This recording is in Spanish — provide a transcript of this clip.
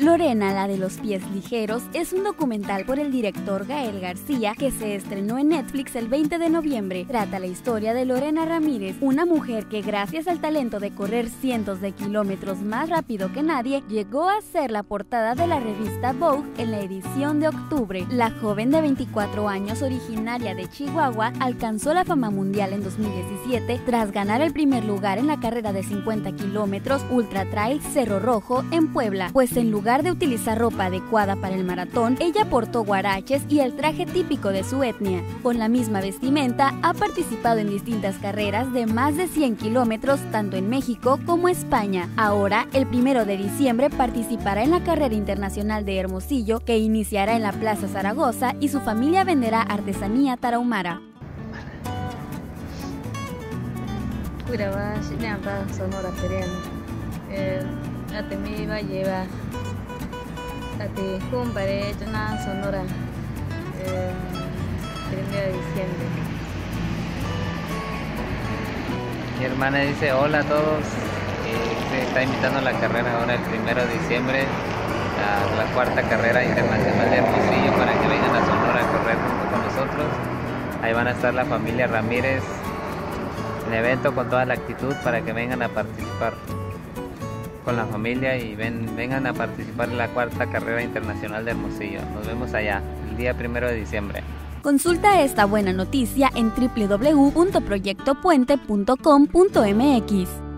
Lorena, la de los pies ligeros, es un documental por el director Gael García que se estrenó en Netflix el 20 de noviembre. Trata la historia de Lorena Ramírez, una mujer que gracias al talento de correr cientos de kilómetros más rápido que nadie, llegó a ser la portada de la revista Vogue en la edición de octubre. La joven de 24 años, originaria de Chihuahua, alcanzó la fama mundial en 2017 tras ganar el primer lugar en la carrera de 50 kilómetros Ultra Trail Cerro Rojo en Puebla, pues en lugar de utilizar ropa adecuada para el maratón, ella portó guaraches y el traje típico de su etnia. Con la misma vestimenta, ha participado en distintas carreras de más de 100 kilómetros tanto en México como España. Ahora, el primero de diciembre, participará en la carrera internacional de Hermosillo que iniciará en la Plaza Zaragoza y su familia venderá artesanía tarahumara. Tati Jumbare, una Sonora, eh, primero de diciembre. Mi hermana dice hola a todos, se está invitando a la carrera ahora el primero de diciembre, a la cuarta carrera internacional de Hermosillo para que vengan a Sonora a correr junto con nosotros. Ahí van a estar la familia Ramírez, el evento con toda la actitud para que vengan a participar con la familia y ven, vengan a participar en la cuarta carrera internacional de Hermosillo. Nos vemos allá el día primero de diciembre. Consulta esta buena noticia en www.proyectopuente.com.mx.